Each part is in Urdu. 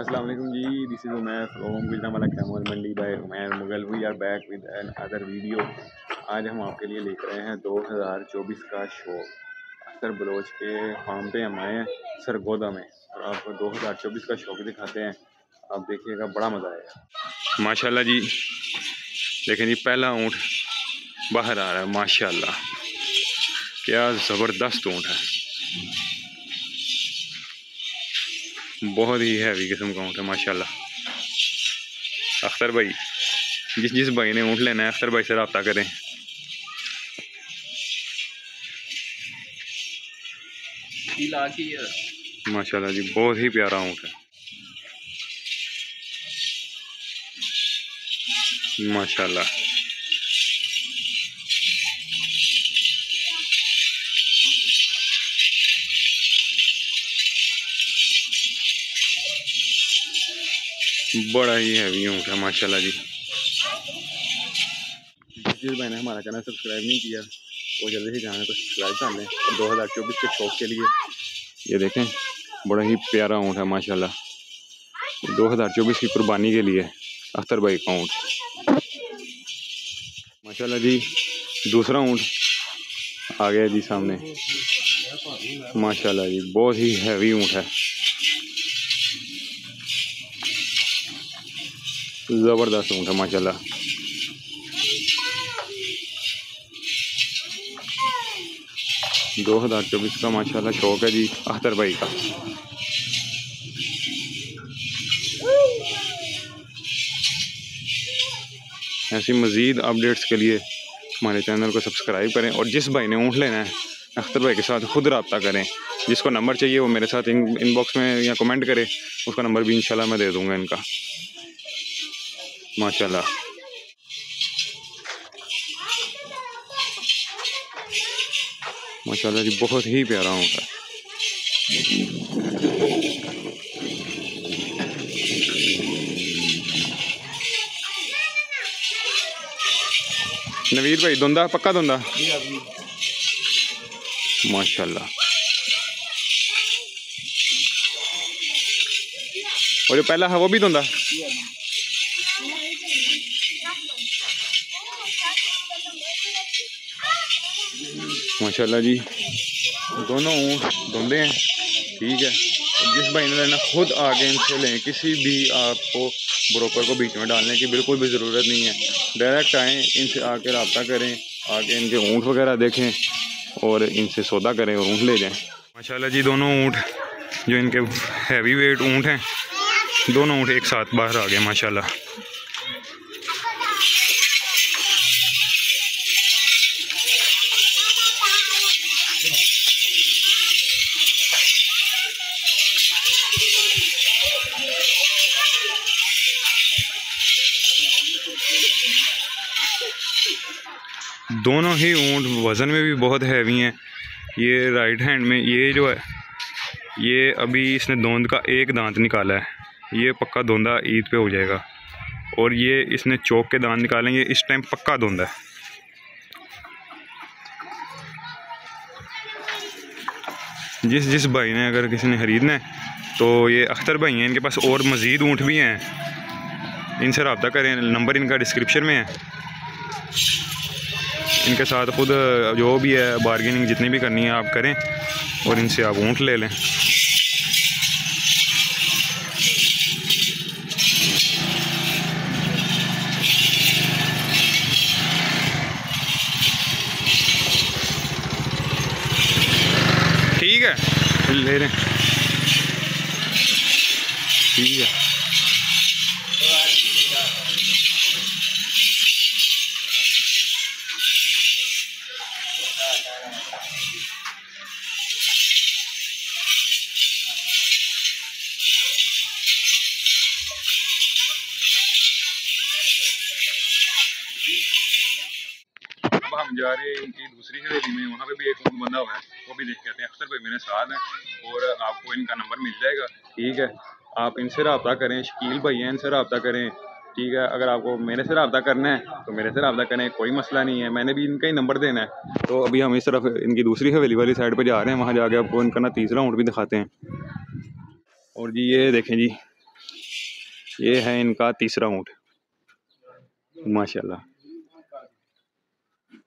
السلام علیکم جی دس از عمیر فرام گلزام کیمل منڈی by Umair Mughal. We are back with another video آج ہم آپ کے لیے لے کر آئے ہیں دو ہزار چوبیس کا شو اختر بلوچ کے فارم پہ ہم آئے ہیں سرگودا میں. اور آپ کو دو ہزار چوبیس کا شو بھی دکھاتے ہیں. آپ دیکھیے گا، بڑا مزہ آئے گا. ماشاء اللہ جی. دیکھیں جی پہلا اونٹ باہر آ رہا ہے ماشاء اللہ کیا زبردست اونٹ ہے. بہت ہی ہیوی قسم کا اونٹ ہے ماشاء اللہ اختر بھائی جس جس بھائی نے اونٹ لینا ہے اختر بھائی سے رابطہ کریں۔ ماشاء اللہ جی بہت ہی پیارا اونٹ ہے۔ ماشاء بڑا ہی ہیوی اونٹ ہے ماشاء اللہ جی جس بھائی نے ہمارا چینل سبسکرائب نہیں کیا وہ جلدی سے جانا تو سبسکرائب کر لیں۔ دو ہزار چوبیس کے شوق کے لیے۔ یہ دیکھیں بڑا ہی پیارا اونٹ ہے ماشاء اللہ دو ہزار چوبیس کی قربانی کے لیے اختر بھائی کا اونٹ۔ ماشاء اللہ جی دوسرا اونٹ آ گیا جی سامنے۔ ماشاء اللہ جی بہت ہی ہیوی اونٹ ہے۔ زبردست اونٹ ہے ماشاء اللہ دو ہزار چوبیس کا ماشاء اللہ شوق ہے جی اختر بھائی کا. ایسی مزید اپڈیٹس کے لیے ہمارے چینل کو سبسکرائب کریں اور جس بھائی نے اونٹ لینا ہے، اختر بھائی کے ساتھ خود رابطہ کریں۔ جس کو نمبر چاہیے وہ میرے ساتھ ان باکس میں یا کمنٹ کرے، اس کا نمبر بھی انشاءاللہ میں دے دوں گا ان کا۔ ماشاء اللہ ماشاء اللہ جی بہت ہی پیارا ہوتا ہے۔ نوید بھائی دھندا پکا دھندا ماشاء اللہ اور جو پہلا ہے وہ بھی دھندا ماشاء اللہ جی دونوں اونٹ دھوندے ہیں، ٹھیک ہے۔ جس بھائی نے لینا، خود آگے ان سے لیں، کسی بھی آپ کو بروکر کو بیچ میں ڈالنے کی بالکل بھی ضرورت نہیں ہے۔ ڈائریکٹ آئیں، ان سے آ کے رابطہ کریں، آگے ان کے اونٹ وغیرہ دیکھیں اور ان سے سودا کریں اور اونٹ لے جائیں۔ ماشاء اللہ جی دونوں اونٹ جو ان کے ہیوی ویٹ اونٹ ہیں، دونوں اونٹ ایک ساتھ باہر آ گئے ماشاء دونوں ہی اونٹ وزن میں بھی بہت ہیوی ہیں۔ یہ رائٹ ہینڈ میں یہ جو ہے، یہ ابھی اس نے دوند کا ایک دانت نکالا ہے۔ یہ پکا دوندا عید پہ ہو جائے گا۔ اور یہ اس نے چوک کے دانت نکالیں گے اس ٹائم پکا دوندا ہے۔ جس جس بھائی نے اگر کسی نے خریدنا ہے، تو یہ اختر بھائی ہیں۔ ان کے پاس اور مزید اونٹ بھی ہیں۔ ان سے رابطہ کریں۔ نمبر ان کا ڈسکرپشن میں ہے۔ ان کے ساتھ خود، جو بھی ہے بارگیننگ جتنی بھی کرنی ہے آپ کریں اور ان سے آپ اونٹ لے لیں۔ ٹھیک ہے، لے لیں۔ ٹھیک ہے۔ جا رہے ہیں ان کی دوسری حویلی میں، وہاں پہ بھی ایک بندہ ہوا ہے، وہ بھی دیکھ کے آتے ہیں۔ اکثر بھائی میرے ساتھ ہیں اور آپ کو ان کا نمبر مل جائے گا۔ ٹھیک ہے، آپ ان سے رابطہ کریں، شکیل بھائی ہیں، ان سے رابطہ کریں۔ ٹھیک ہے، اگر آپ کو میرے سے رابطہ کرنا ہے تو میرے سے رابطہ کریں، کوئی مسئلہ نہیں ہے۔ میں نے بھی ان کا ہی نمبر دینا ہے۔ تو ابھی ہم اس طرف ان کی دوسری حویلی والی سائڈ پہ جا رہے ہیں، وہاں جا کے آپ کو ان کا نا تیسرا اونٹ بھی دکھاتے ہیں۔ اور جی یہ دیکھیں جی یہ ہے ان کا تیسرا اونٹ ماشاء اللہ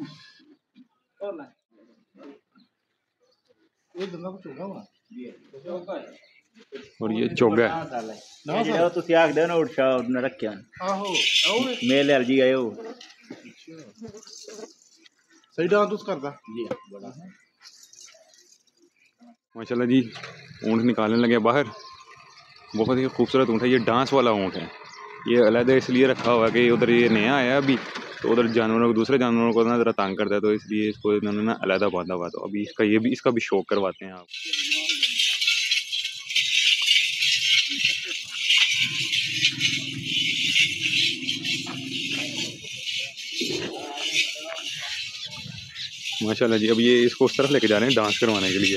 ماشاء này. اور یہ ہے تو شاہ میل جی آئے صحیح اس کرتا ماشاءاللہ جی اونٹ نکالنے لگے باہر بہت ہی خوبصورت اونٹ ہے یہ ڈانس والا اونٹ ہے یہ علیحدہ اس لیے رکھا ہوا ہے کہ ادھر یہ نیا آیا ابھی تو ادھر جانوروں کو دوسرے جانوروں کو نا ذرا تانگ کرتا ہے، تو اس لیے اس کو انہوں نے نا علیحدہ باندھا ہوا تو ابھی اس کا یہ بھی اس کا بھی شوق کرواتے ہیں آپ۔ ماشاء اللہ جی اب یہ اس کو اس طرف لے کے جا رہے ہیں ڈانس کروانے کے لیے۔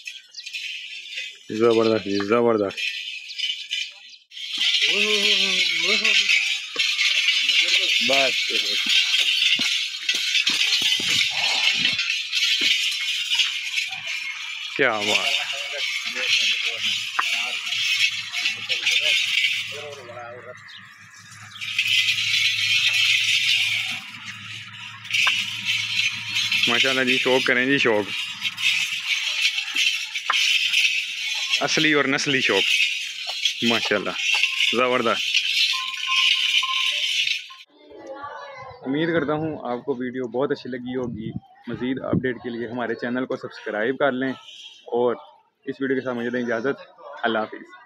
زبردست جی زبردست بس کیا بات ماشاء اللہ جی شوق کریں جی شوق اصلی اور نسلی شوق ماشاء اللہ زبردست امید کرتا ہوں آپ کو ویڈیو بہت اچھی لگی ہوگی مزید اپڈیٹ کے لیے ہمارے چینل کو سبسکرائب کر لیں اور اس ویڈیو کے ساتھ مجھے دیں اجازت اللہ حافظ